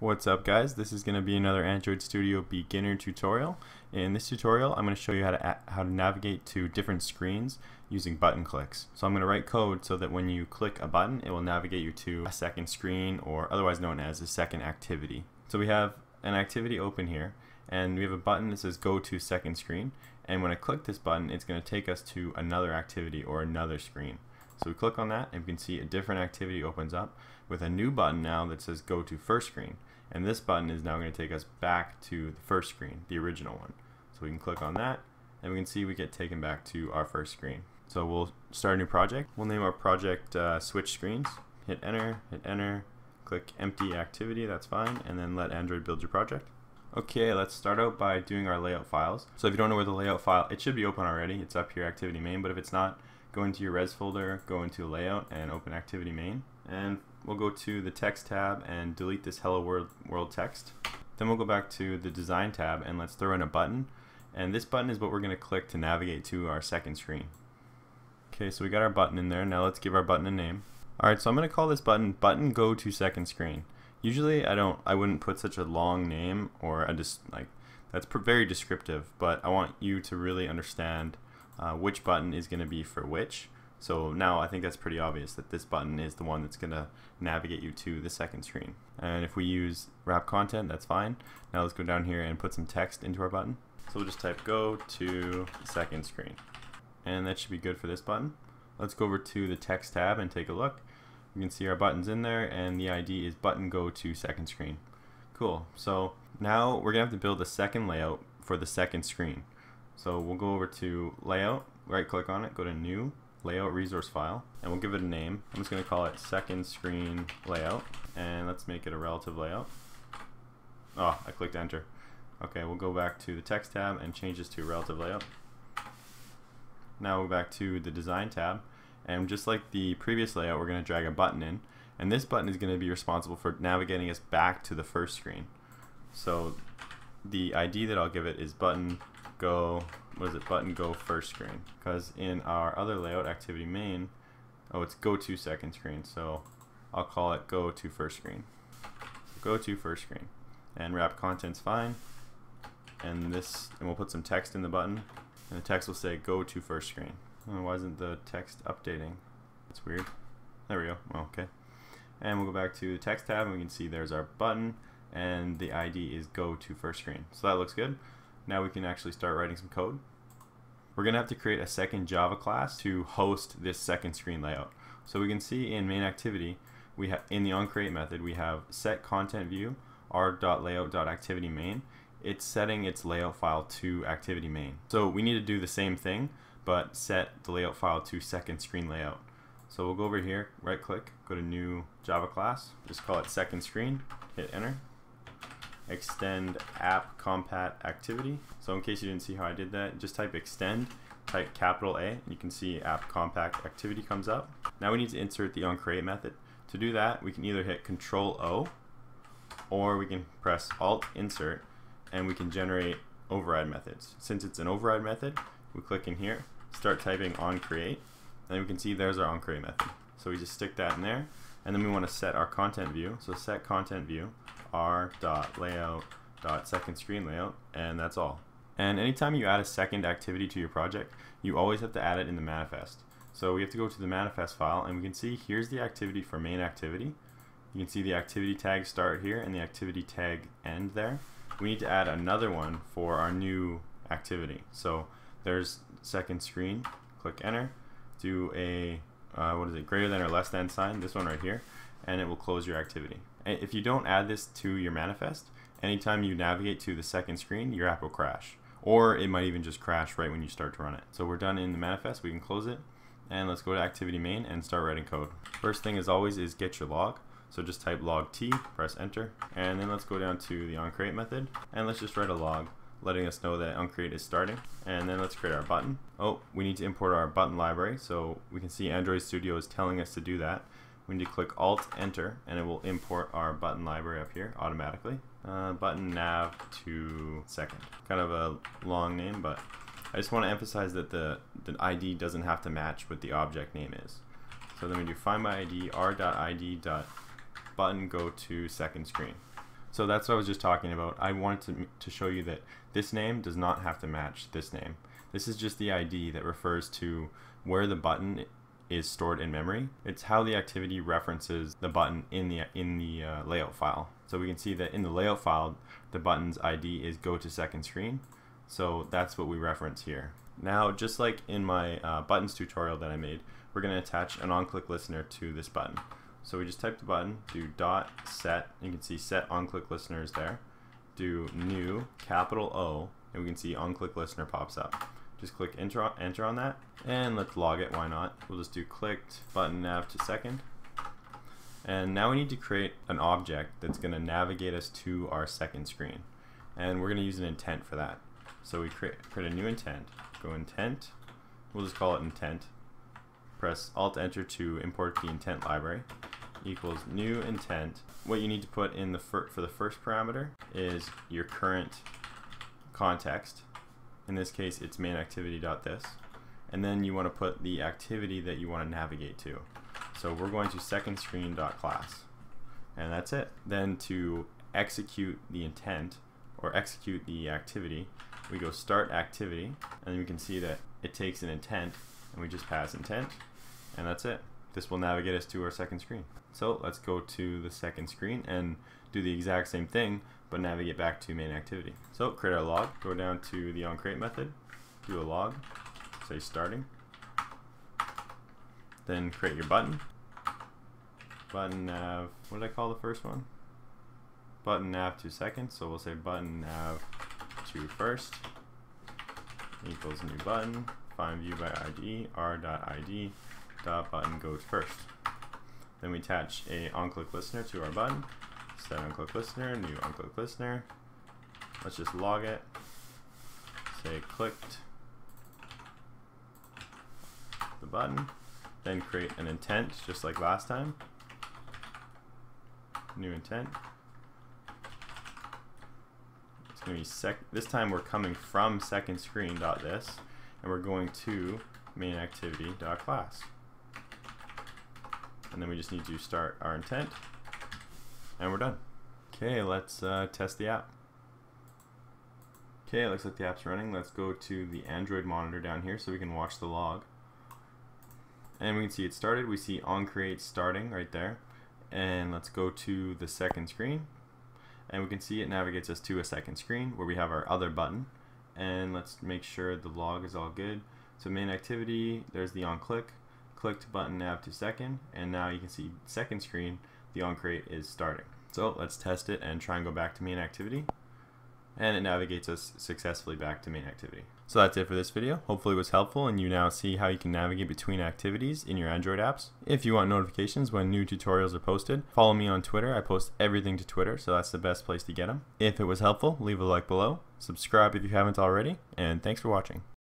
What's up guys, this is going to be another Android Studio beginner tutorial. In this tutorial I'm going to show you how to, how to navigate to different screens using button clicks. So I'm going to write code so that when you click a button it will navigate you to a second screen or otherwise known as a second activity. So we have an activity open here and we have a button that says go to second screen and when I click this button it's going to take us to another activity or another screen. So we click on that and we can see a different activity opens up with a new button now that says go to first screen and this button is now going to take us back to the first screen, the original one. So we can click on that and we can see we get taken back to our first screen. So we'll start a new project. We'll name our project uh, switch screens. Hit enter, hit enter, click empty activity, that's fine, and then let Android build your project. Okay, let's start out by doing our layout files. So if you don't know where the layout file, it should be open already. It's up here, activity main, but if it's not, go into your res folder, go into layout and open activity main. And we'll go to the text tab and delete this hello world, world text. Then we'll go back to the design tab and let's throw in a button. And this button is what we're going to click to navigate to our second screen. Okay, so we got our button in there. Now let's give our button a name. Alright, so I'm going to call this button button go to second screen. Usually I don't, I wouldn't put such a long name or I just like, that's very descriptive, but I want you to really understand uh, which button is going to be for which. So now I think that's pretty obvious that this button is the one that's going to navigate you to the second screen. And if we use wrap content, that's fine. Now let's go down here and put some text into our button. So we'll just type go to second screen. And that should be good for this button. Let's go over to the text tab and take a look. You can see our buttons in there and the ID is button go to second screen. Cool. So now we're going to have to build a second layout for the second screen. So we'll go over to layout, right click on it, go to new, layout resource file and we'll give it a name. I'm just going to call it second screen layout and let's make it a relative layout. Oh, I clicked enter. Okay, we'll go back to the text tab and change this to relative layout. Now we're back to the design tab and just like the previous layout we're going to drag a button in and this button is going to be responsible for navigating us back to the first screen. So the ID that I'll give it is button go was it button go first screen. Because in our other layout activity main oh it's go to second screen so I'll call it go to first screen. Go to first screen. And wrap content's fine. And this and we'll put some text in the button and the text will say go to first screen. Oh, why isn't the text updating? That's weird. There we go. Okay. And we'll go back to the text tab and we can see there's our button and the ID is go to first screen. So that looks good now we can actually start writing some code. We're going to have to create a second Java class to host this second screen layout. So we can see in main activity, we have in the onCreate method, we have set content view r.layout.activity main. It's setting its layout file to activity main. So we need to do the same thing, but set the layout file to second screen layout. So we'll go over here, right click, go to new Java class, just call it second screen, hit enter extend app compat activity. So in case you didn't see how I did that, just type extend, type capital A, and you can see app compat activity comes up. Now we need to insert the onCreate method. To do that, we can either hit Control O, or we can press Alt Insert, and we can generate override methods. Since it's an override method, we click in here, start typing onCreate, and we can see there's our onCreate method. So we just stick that in there, and then we want to set our content view. So set content view, r dot layout dot second screen layout and that's all. And anytime you add a second activity to your project you always have to add it in the manifest. So we have to go to the manifest file and we can see here's the activity for main activity. You can see the activity tag start here and the activity tag end there. We need to add another one for our new activity. So there's second screen click enter do a uh, what is it greater than or less than sign this one right here and it will close your activity if you don't add this to your manifest, anytime you navigate to the second screen, your app will crash. Or it might even just crash right when you start to run it. So we're done in the manifest, we can close it. And let's go to activity main and start writing code. First thing as always is get your log. So just type log t, press enter, and then let's go down to the onCreate method, and let's just write a log letting us know that onCreate is starting. And then let's create our button. Oh, we need to import our button library, so we can see Android Studio is telling us to do that we need to click Alt Enter and it will import our button library up here automatically. Uh, button nav to second. Kind of a long name, but I just want to emphasize that the, the ID doesn't have to match what the object name is. So then we do find by ID r.id. button go to second screen. So that's what I was just talking about. I wanted to, to show you that this name does not have to match this name. This is just the ID that refers to where the button is stored in memory. It's how the activity references the button in the in the uh, layout file. So we can see that in the layout file, the button's ID is go to second screen. So that's what we reference here. Now, just like in my uh, buttons tutorial that I made, we're going to attach an on-click listener to this button. So we just type the button, do dot set, you can see set on-click listeners there. Do new, capital O, and we can see on-click listener pops up. Just click enter, enter on that, and let's log it, why not. We'll just do clicked button nav to second. And now we need to create an object that's going to navigate us to our second screen. And we're going to use an intent for that. So we create, create a new intent, go intent, we'll just call it intent. Press Alt Enter to import the intent library equals new intent. What you need to put in the for the first parameter is your current context in this case, it's main activity.this. And then you want to put the activity that you want to navigate to. So we're going to second screen.class. And that's it. Then to execute the intent or execute the activity, we go start activity and we can see that it takes an intent and we just pass intent and that's it. This will navigate us to our second screen. So let's go to the second screen and do the exact same thing but navigate back to main activity. So create a log, go down to the onCreate method, do a log, say starting, then create your button, button nav, what did I call the first one? Button nav to second, so we'll say button nav to first equals new button, find view by ID, r.id dot button goes first. Then we attach a on-click listener to our button, set on-click listener, new on-click listener. Let's just log it. Say clicked the button. Then create an intent just like last time. New intent. It's going to be sec. This time we're coming from second screen dot this, and we're going to main activity dot class. And then we just need to start our intent and we're done. Okay, let's uh, test the app. Okay, it looks like the app's running. Let's go to the Android monitor down here so we can watch the log. And we can see it started. We see on create starting right there. And let's go to the second screen. And we can see it navigates us to a second screen where we have our other button. And let's make sure the log is all good. So main activity, there's the onClick. Clicked button nav to second. And now you can see second screen the on onCreate is starting. So let's test it and try and go back to main activity. And it navigates us successfully back to main activity. So that's it for this video. Hopefully it was helpful and you now see how you can navigate between activities in your Android apps. If you want notifications when new tutorials are posted, follow me on Twitter. I post everything to Twitter, so that's the best place to get them. If it was helpful, leave a like below, subscribe if you haven't already, and thanks for watching.